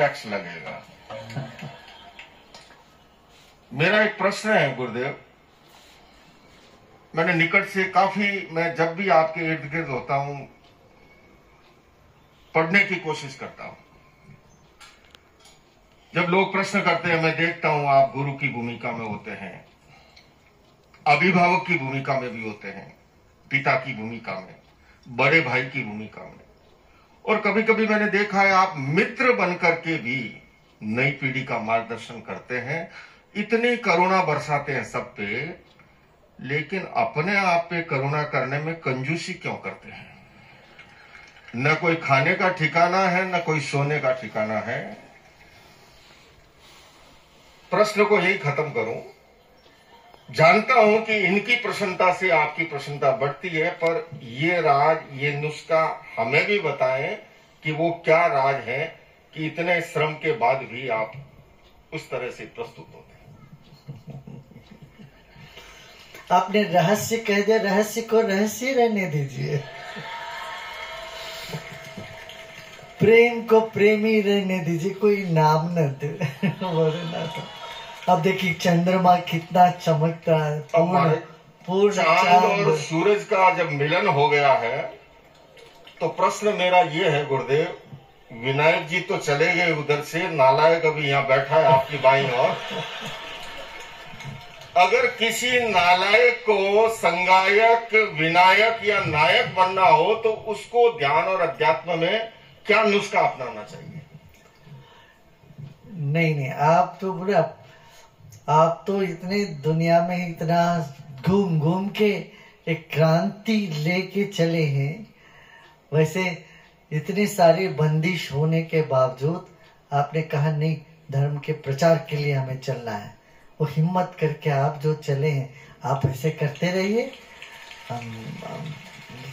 Tax लगेगा मेरा एक प्रश्न है, गुरुदेव। मैंने निकट से काफ़ी, मैं जब भी आपके इर्द गिर्द होता हूँ, पढ़ने की कोशिश करता हूँ। जब लोग प्रश्न करते हैं, मैं देखता हूँ, आप गुरु की भूमिका में होते हैं, अभिभावक की भूमिका में भी होते हैं, पिता की भूमिका में, बड़े भाई की भूमिका में। और कभी कभी मैंने देखा है, आप मित्र बनकर के भी नई पीढ़ी का मार्गदर्शन करते हैं। इतनी करुणा बरसाते हैं सब पे, लेकिन अपने आप पे करुणा करने में कंजूसी क्यों करते हैं? न कोई खाने का ठिकाना है, न कोई सोने का ठिकाना है। प्रश्न को यही खत्म करूँ जानता हूँ कि इनकी प्रसन्नता से आपकी प्रसन्नता बढ़ती है, पर ये राज, ये नुस्खा हमें भी बताएँ कि वो क्या राज है कि इतने श्रम के बाद भी आप उस तरह से प्रस्तुत होते हैं। आपने रहस्य कह दिया, रहस्य को रहस्य रहने दीजिए। प्रेम को प्रेमी रहने दीजिए, कोई नाम न दे। बोलना तो अब देखिए चंद्रमा कितना चमकता है पूर्ण पूर्ण चाँद और सूरज का जब मिलन हो गया है तो प्रश्न मेरा ये है गुरुदेव विनायक जी तो चले गए उधर से नालायक अभी यहाँ बैठा है आपकी बाई और अगर किसी नालायक को संगायक विनायक या नायक बनना हो तो उसको ध्यान और अध्यात्म में क्या नुस्खा अपनाना चाहिए? नहीं नहीं आप तो बोले आप, तो इतने दुनिया में इतना घूम घूम के एक क्रांति लेके चले हैं। वैसे इतनी सारी बंदिश होने के बावजूद आपने कहा नहीं धर्म के प्रचार के लिए हमें चलना है। वो हिम्मत करके आप जो चले हैं आप ऐसे करते रहिए।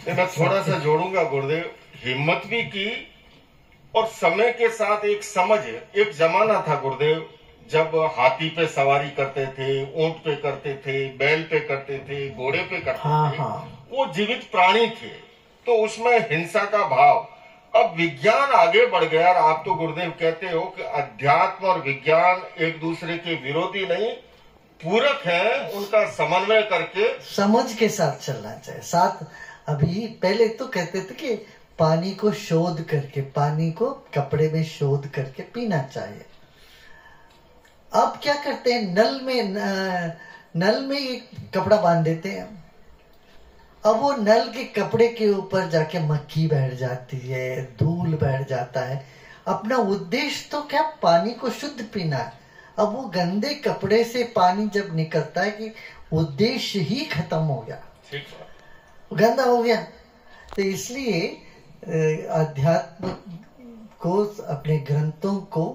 मैं थोड़ा सा जोड़ूँगा गुरुदेव। हिम्मत भी की और समय के साथ एक समझ एक जमाना था गुरुदेव। जब हाथी पे सवारी करते थे ऊँट पे करते थे बैल पे करते थे घोड़े पे करते हाँ थे हाँ। वो जीवित प्राणी थे। तो उसमें हिंसा का भाव। अब विज्ञान आगे बढ़ गया और आप तो गुरुदेव कहते हो कि अध्यात्म और विज्ञान एक दूसरे के विरोधी नहीं पूरक है उनका समन्वय करके। समझ के साथ चलना चाहिए। साथ अभी पहले तो कहते थे कि पानी को शोध करके पानी को कपड़े में शोध करके पीना चाहिए। अब क्या करते हैं? नल में नल में एक कपड़ा बाँध देते हैं। अब वो नल के कपड़े के ऊपर जाके मक्खी बैठ जाती है धूल बैठ जाता है। अपना उद्देश्य तो क्या? पानी को शुद्ध पीना। है अब वो गंदे कपड़े से पानी जब निकलता है कि उद्देश्य ही खत्म हो गया। गंदा हो गया। तो इसलिए अध्यात्म को अपने ग्रंथों को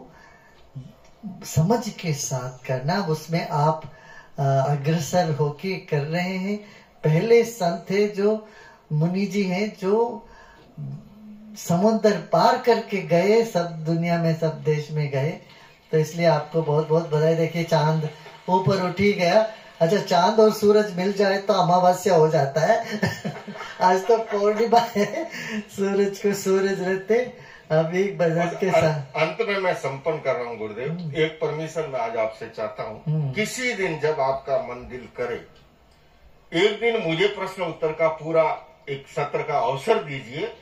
समझ के साथ करना, उसमें आप अग्रसर होके कर रहे हैं। पहले संत थे जो, मुनि जी हैं जो, समुद्र पार करके गए, सब दुनिया में, सब देश में गए। तो इसलिए आपको बहुत बहुत बधाई। देखिए, चाँद ऊपर उठ ही गया। अच्छा चाँद और सूरज मिल जाए तो अमावस्या हो जाता है। आज तो पूर्णिमा है। सूरज को सूरज रहते। अभी भजन के साथ। अंत में मैं संपन्न कर रहा हूँ गुरुदेव। एक परमिशन मैं आज आपसे चाहता हूँ। हम्म। किसी दिन जब आपका मन दिल करे एक दिन मुझे प्रश्न उत्तर का पूरा एक सत्र का अवसर दीजिए।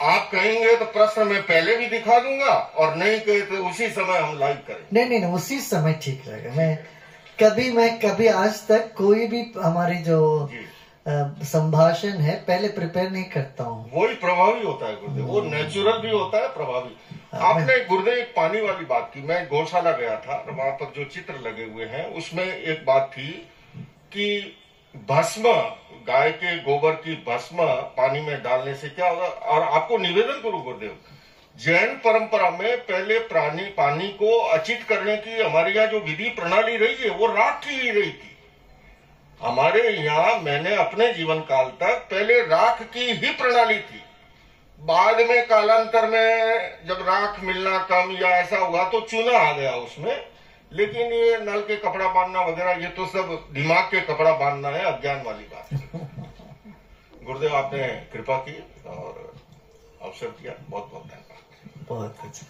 आप कहेंगे तो प्रश्न मैं पहले भी दिखा दूँगा और नहीं कहे तो उसी समय हम लाइव करेंगे। नहीं नहीं नहीं उसी समय ठीक रहेगा। मैं कभी मैं कभी आज तक कोई भी हमारी जो अ, संभाषण है पहले प्रिपेयर नहीं करता हूँ। वही प्रभावी होता है गुरुदेव वो नेचुरल भी होता है प्रभावी। आपने गुरुदेव एक पानी वाली बात की मैं गौशाला गया था और वहाँ पर जो चित्र लगे हुए हैं उसमें एक बात थी कि भस्म गाय के गोबर की भस्म पानी में डालने से क्या होगा? और आपको निवेदन करूँ गुरुदेव जैन परंपरा में पहले प्राणी पानी को अचित करने की हमारे यहाँ जो विधि प्रणाली रही है वो राख की ही रही थी। हमारे यहाँ मैंने अपने जीवन काल तक पहले राख की ही प्रणाली थी। बाद में कालांतर में जब राख मिलना कम या ऐसा हुआ तो चूना आ गया उसमें। लेकिन ये नल के कपड़ा बांधना वगैरह, ये तो सब दिमाग के कपड़ा बांधना है, अज्ञान वाली बात गुरुदेव, आपने कृपा की और अवसर किया बहुत बहुत धन्यवाद। बहुत अच्छा।